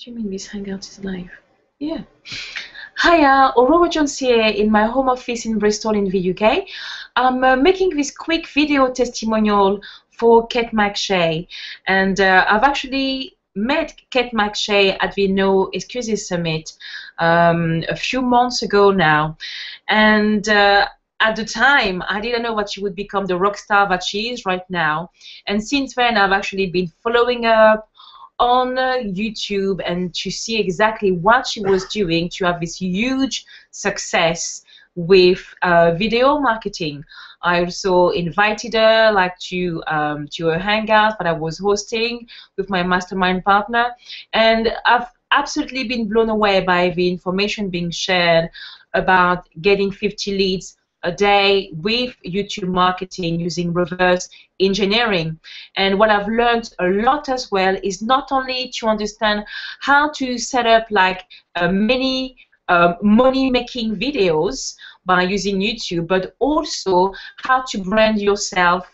do you mean this hangout is live? Yeah. Hiya, Aurore Jones here in my home office in Bristol in the UK. I'm uh, making this quick video testimonial for Kate McShea. And uh, I've actually met Kate McShea at the No Excuses Summit um, a few months ago now. And uh, at the time, I didn't know that she would become the rock star that she is right now. And since then, I've actually been following up on uh, YouTube and to see exactly what she was doing to have this huge success with uh, video marketing. I also invited her like to um, to a hangout that I was hosting with my mastermind partner, and I've absolutely been blown away by the information being shared about getting 50 leads a day with YouTube marketing using reverse engineering. And what I've learned a lot as well is not only to understand how to set up like uh, many uh, money making videos by using YouTube, but also how to brand yourself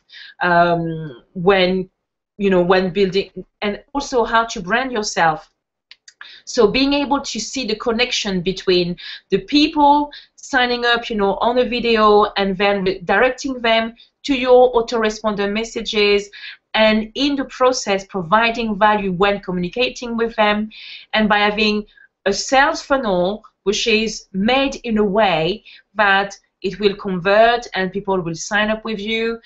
um, when you know when building, and also how to brand yourself. So being able to see the connection between the people signing up, you know, on a video and then directing them to your autoresponder messages and in the process providing value when communicating with them and by having a sales funnel which is made in a way that it will convert and people will sign up with you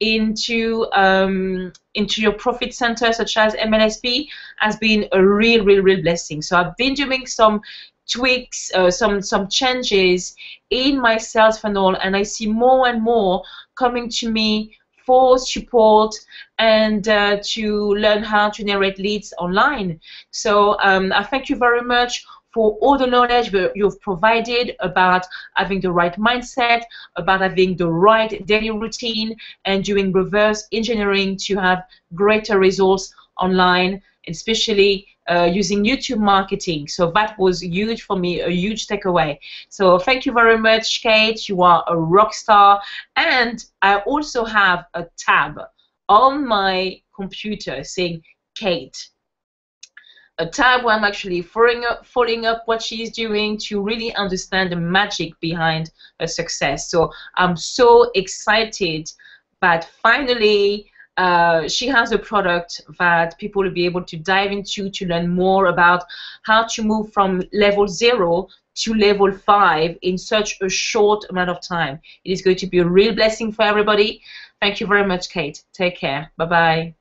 into um, into your profit center such as MLSP has been a real real real blessing. So I've been doing some tweaks, uh, some some changes in my sales funnel, and I see more and more coming to me for support and uh, to learn how to generate leads online. So um, I thank you very much for all the knowledge that you've provided about having the right mindset, about having the right daily routine, and doing reverse engineering to have greater results online, especially uh, using YouTube marketing. So that was huge for me, a huge takeaway. So thank you very much, Kate. You are a rock star. And I also have a tab on my computer saying Kate. A tab where I'm actually following up, following up what she's doing to really understand the magic behind her success. So I'm so excited that finally uh, she has a product that people will be able to dive into to learn more about how to move from level zero to level five in such a short amount of time. It is going to be a real blessing for everybody. Thank you very much, Kate. Take care. Bye bye.